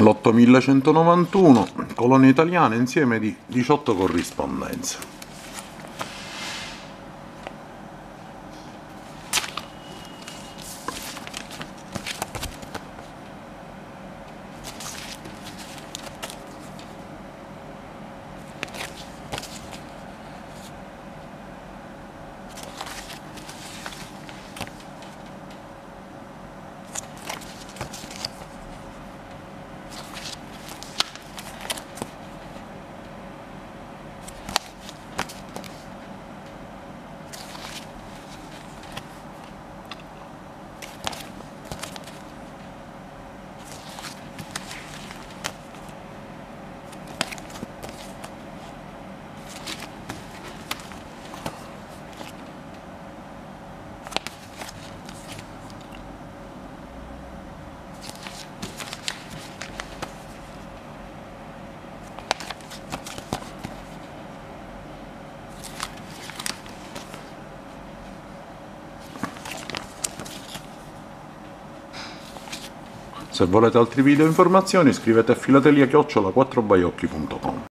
l'8191 colonie italiane insieme di 18 corrispondenze Se volete altri video e informazioni scrivete a filatelia chiocciola 4baiocchi.com